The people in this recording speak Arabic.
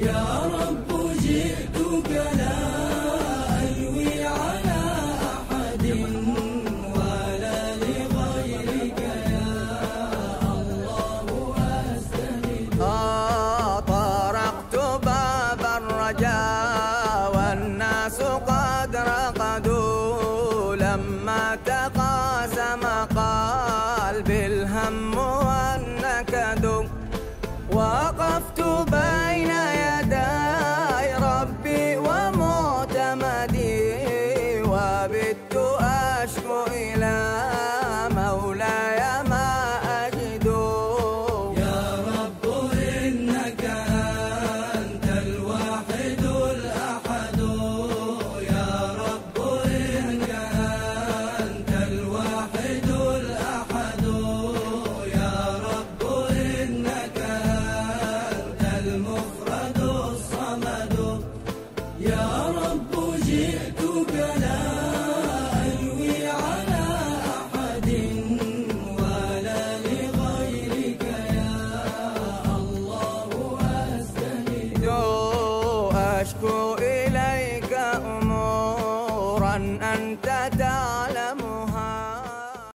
لا ألوي على أحد ولا لغيرك يا الله باب الرجاء والناس قد رقدوا لما تقاسم قلبي الهم والنكد. وقفت my أشكو إليك أمورا أنت تعلمها